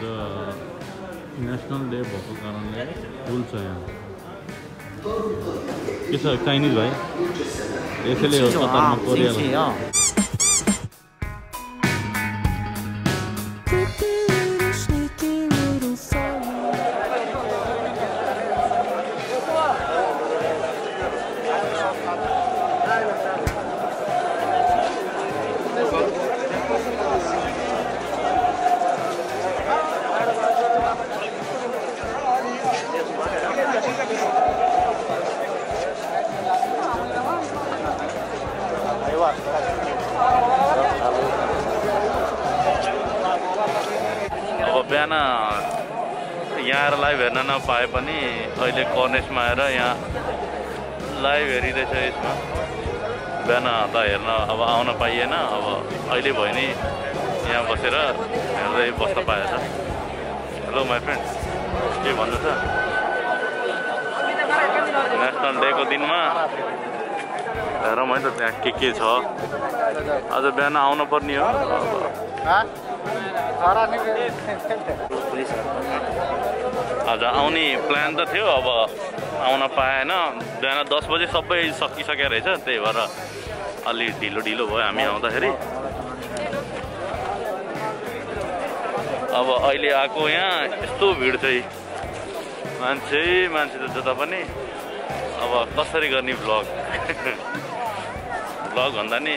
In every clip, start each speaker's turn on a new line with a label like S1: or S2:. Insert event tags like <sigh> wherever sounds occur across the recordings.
S1: आज national day भएको कारणले फुल छ यहाँ। के छ चाइनिज भाइ? यसैले हो कतारमा बिहान यहाँ आएर लाइभ हेर्न नपाए पनि अहिले कर्नेसमा आएर यहाँ लाइभ हेरिँदैछ यसमा। बिहान त हेर्न अब आउन पाइएन अब अहिले भयो नि यहाँ बसेर हेर्दै बस्न पाएछ। हेलो माई फ्रेन्ड के भन्दैछ? नेसनल डेको दिनमा हेरौँ है त त्यहाँ के के छ। आज बिहान आउनु पर्ने हो? आज आउने प्लान त थियो अब आउन पाएन। बिहान दस बजे सबै सकिसकेको रहेछ त्यही भएर अलि ढिलो ढिलो भयो हामी आउँदाखेरि। अब अहिले आएको यहाँ यस्तो भिड चाहिँ मान्छे मान्छे त जता पनि। अब कसरी गर्ने भ्लग भ्लग <laughs> भन्दा नि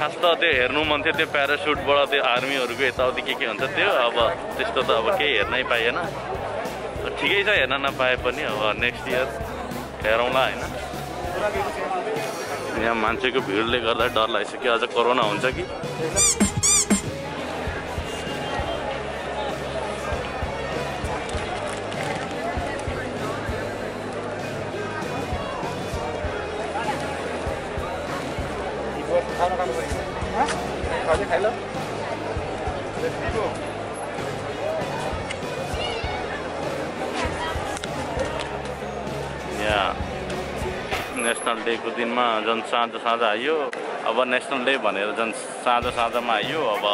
S1: खास त त्यो हेर्नु मन थियो त्यो प्यारासुटबाट त्यो आर्मीहरूको यताउति के के हुन्छ त्यो अब त्यस्तो त अब केही हेर्नै पाइएन। ठिकै छ हेर्न नपाए पनि अब नेक्स्ट इयर हेरौँला होइन। यहाँ मान्छेको भिडले गर्दा डर लागिसक्यो। अझ कोरोना हुन्छ कि? यहाँ नेसनल डेको दिनमा झन् साँझ साँझ आइयो अब नेसनल डे भनेर झन् साँझ साँझमा आइयो अब।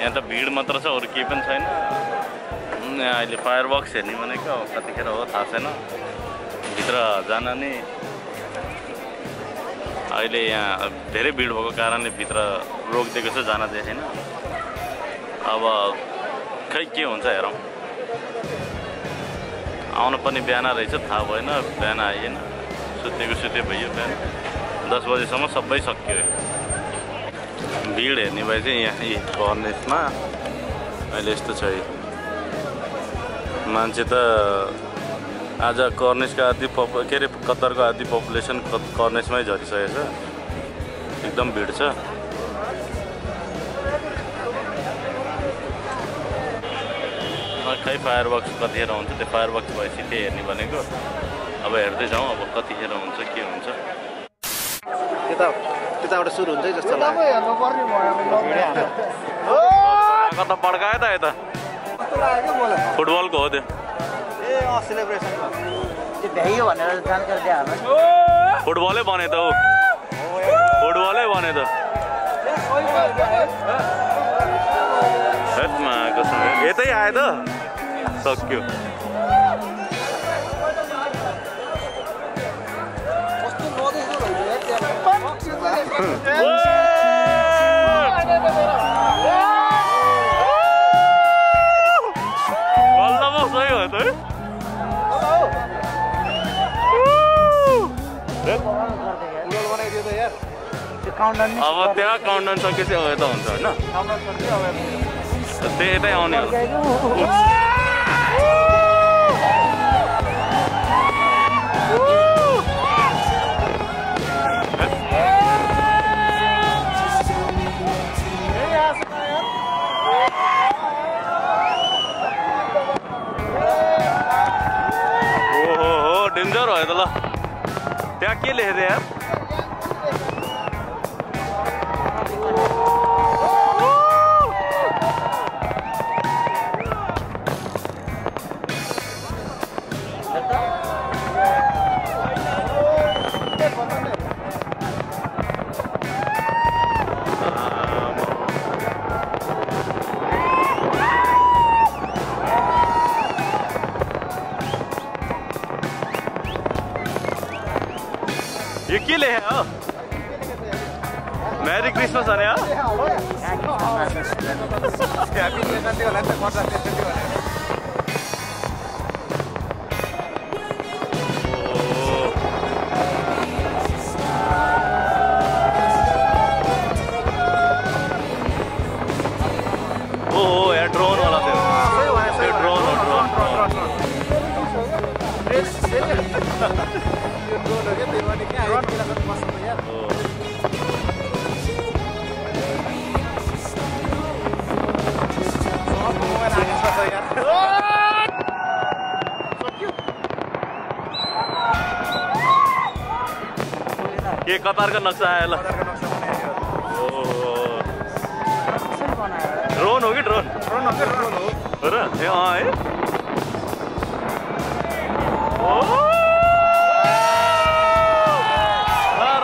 S1: यहाँ त भिड मात्र छ अरू केही पनि छैन। यहाँ अहिले फायर वर्क्स हेर्ने भनेको कतिखेर हो थाहा छैन। भित्र जान नि अहिले यहाँ धेरै भिड भएको कारणले भित्र रोकिदिएको छ जान दिएको छैन। अब खै के हुन्छ हेरौँ। आउनु पनि बिहान रहेछ थाहा भएन बिहान आइएन। सुतेको सुते भयो बिहान। दस बजीसम्म सबै सकियो। भिड हेर्ने भए चाहिँ यहाँ यी कर्नेसमा अहिले यस्तो छ। मान्छे त आज कर्नेसका आधी पप के अरे कतारको आधी पपुलेसन कर्नेसमै झरिसकेको छ। एकदम भिड छ। खै फायर वर्क्स कतिखेर हुन्छ त्यो फायर वर्क्स भएपछि त्यही हेर्ने भनेको? अब हेर्दै जाउँ अब कतिखेर हुन्छ के हुन्छ।
S2: त्यता त्यताबाट सुरु हुन्छ है जस्तो लाग्यो।
S1: कता पड्कायो त यता। फुटबलको हो त्यो।
S3: भ्याइयो भनेर जानकारी दिइहाल्नु
S1: फुटबलै बने त। हो फुटबलै बने त यतै आयो त। सक्यो।
S3: काउन्टर
S1: अब त्यहाँ काउन्टाउन सकेपछि अब यता हुन्छ होइन? त्यही यतै आउने हो। डेन्जर भयो त ल। त्यहाँ के लेखेको यार लेखे हो मेरी क्रिसमस अरे हो के कतारको नक्सा आयो ल। ड्रोन हो कि ड्रोन
S2: ड्रोन हो
S1: र ए अँ है?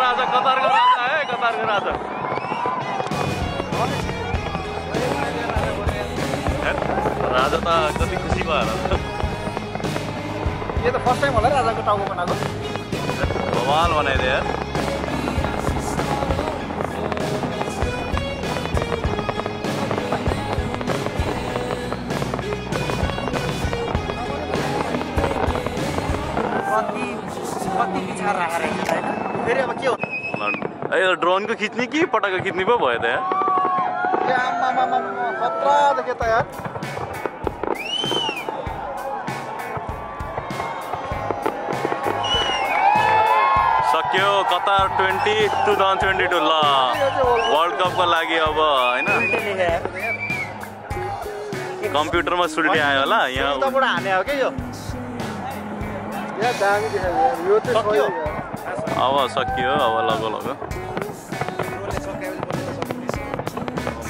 S1: राजा कतारको राजा है कतारको राजा। हे, राजा त कति खुसी भयो होला
S2: यो त फर्स्ट टाइम होला राजाको टाउको बनाएको
S1: बवाल बनाइदियो यार।
S3: पिछाड राखेर हिँड्छ होइन
S2: फेरि अब के हो?
S1: ए ड्रोनको खिच्ने कि पटाको खिच्ने पो भयो त यार?
S2: देख्यो त यार?
S1: सक्यो Qatar twenty two thousand twenty two ल। वर्ल्ड कपको लागि अब होइन? कम्प्युटरमा सुल्टी आयो होला यहाँ।
S2: हाने हो क्या यो?
S1: अब सकियो। अब लगो लगो।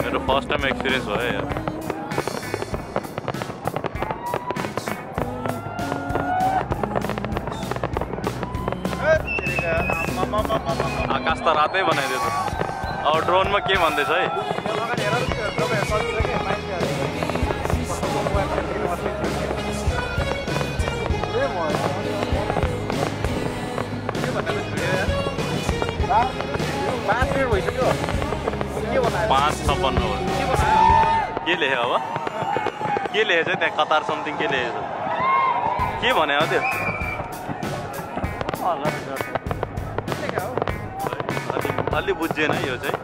S1: मेरो फर्स्ट टाइम एक्सपिरियन्स भयो यार आकाश त रातै बनाइदियो त। अब ड्रोनमा के भन्दैछ है?
S2: पाँच
S1: छप्पन्न हो के लेख्यो अब? के लेखेछ त्यहाँ कतार समथिङ के लेखेछ के भने हो त्यो? अलि बुझिएन यो चाहिँ।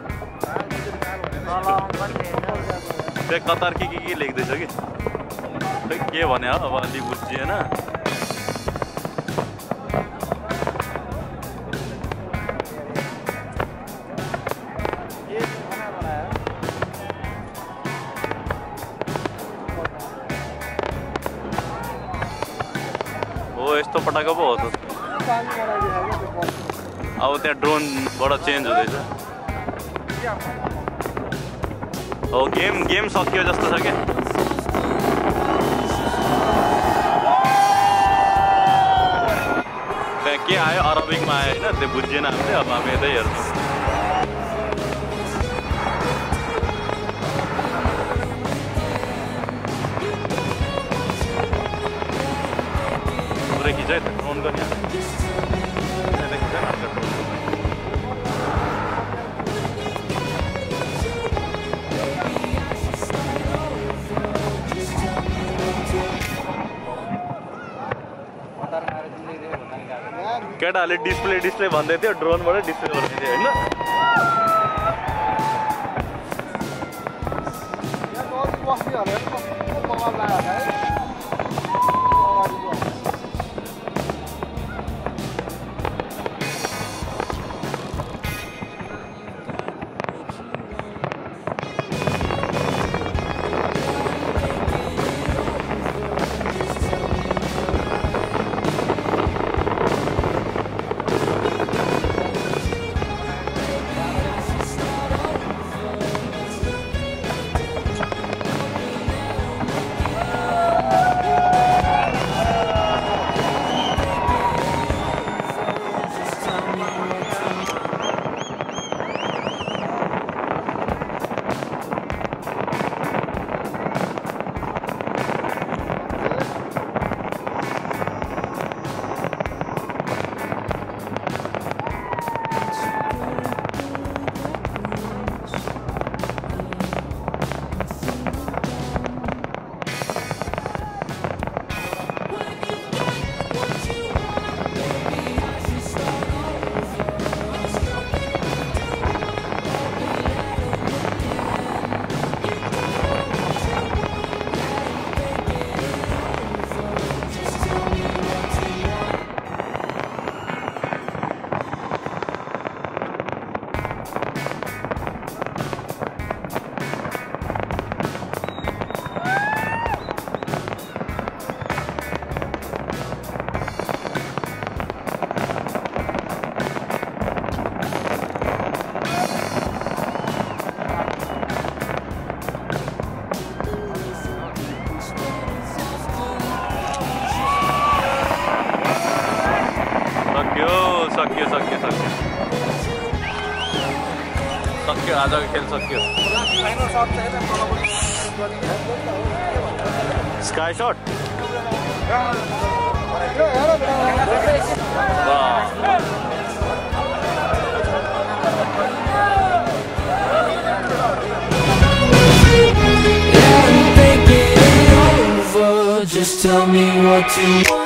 S1: त्यो कतार के के के लेख्दैछ कि? के भने हो? अब अलि बुझिएन। अब त्यहाँ ड्रोनबाट चेन्ज हुँदैछ। हो गेम गेम सकियो जस्तो छ क्या? त्यहाँ के आयो? अरबिकमा आयो होइन? त्यो बुझिएन हामीले अब हामी यतै हेर्छौँ। पुरै खिचाइ त ड्रोनको केटाहरूले डिस्प्ले डिस्प्ले भन्दै थियो ड्रोनबाट डिस्प्ले भन्दै थियो होइन? है। सक्यो आजको खेल सक्यो
S2: फाइनल सर्ट चाहिँ होइन तलबाट
S1: sky shot
S3: Yeah, I'm thinking it over. Just tell me what you want.